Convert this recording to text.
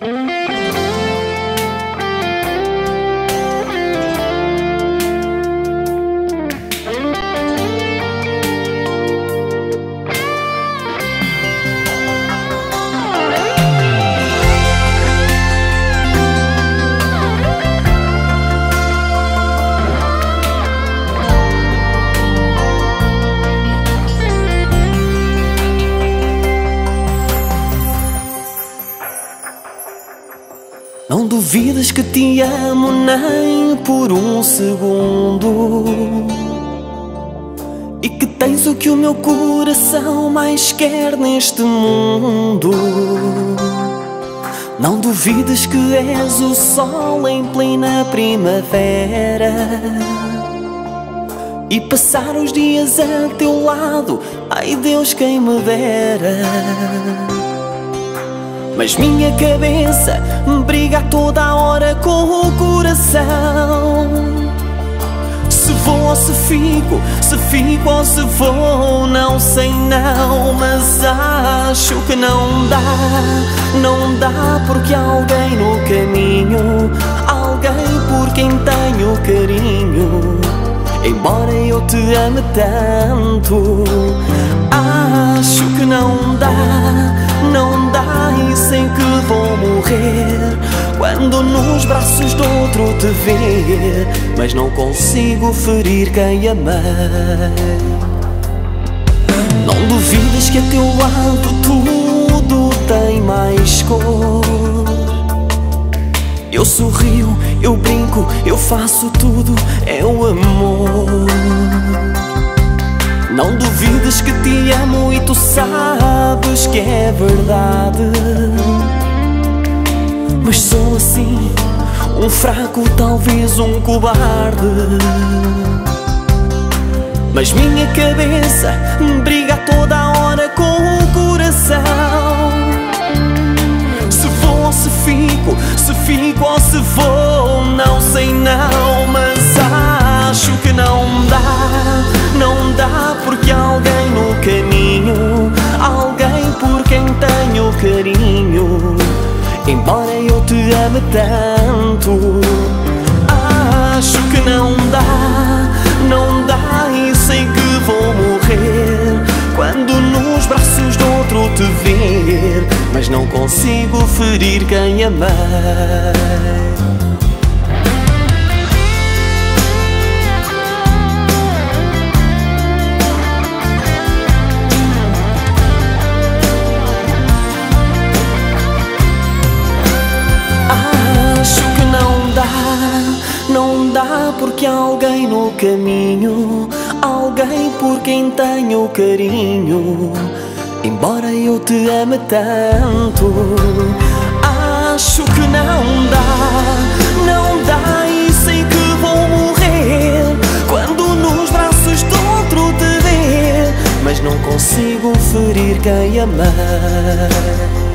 Mm-hmm. Não duvides que te amo nem por um segundo. E que tens o que o meu coração mais quer neste mundo. Não duvides que és o sol em plena primavera. E passar os dias a teu lado, ai Deus quem me dera mas minha cabeça briga toda a hora com o coração. Se vou ou se fico, se fico ou se vou, não sei não, mas acho que não dá, não dá porque há alguém no caminho, alguém por quem tenho carinho. Embora eu te ame tanto, acho que não dá, não dá e sei que vou morrer quando nos braços do outro te ver, mas não consigo ferir quem amei. Não duvides que a teu lado tudo tem mais cor. Eu sorrio, eu brinco, eu faço tudo, é o amor. Não duvides que te amo e tu sabes que é verdade. Mas sou assim, um fraco, talvez um cobarde. Mas minha cabeça briga toda hora com o coração. Se vou ou se fico, se fico ou se vou, carinho. Embora eu te ame tanto, acho que não dá, não dá e sei que vou morrer quando nos braços do outro te ver, mas não consigo ferir quem amei. Não dá porque alguém no caminho, alguém por quem tenho carinho. Embora eu te ame tanto, acho que não dá, não dá e sei que vou morrer quando nos braços do outro te ver, mas não consigo ferir quem amei.